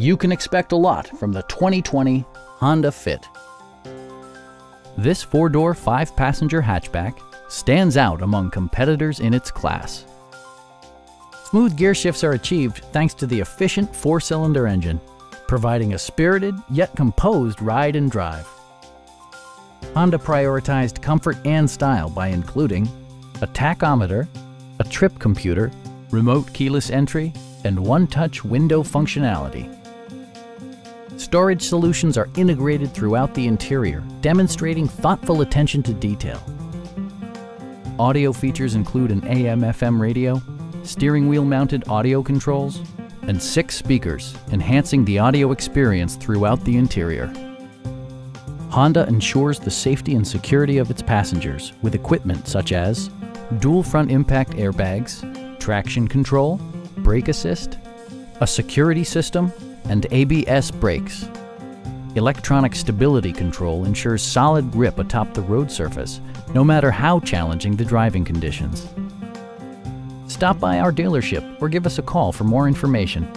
you can expect a lot from the 2020 Honda Fit. This four-door, five-passenger hatchback stands out among competitors in its class. Smooth gear shifts are achieved thanks to the efficient four-cylinder engine, providing a spirited yet composed ride and drive. Honda prioritized comfort and style by including a tachometer, a trip computer, remote keyless entry, and one-touch window functionality. Storage solutions are integrated throughout the interior, demonstrating thoughtful attention to detail. Audio features include an AM-FM radio, steering wheel mounted audio controls, and six speakers, enhancing the audio experience throughout the interior. Honda ensures the safety and security of its passengers with equipment such as dual front impact airbags, traction control, brake assist, a security system, and ABS brakes. Electronic stability control ensures solid grip atop the road surface, no matter how challenging the driving conditions. Stop by our dealership or give us a call for more information.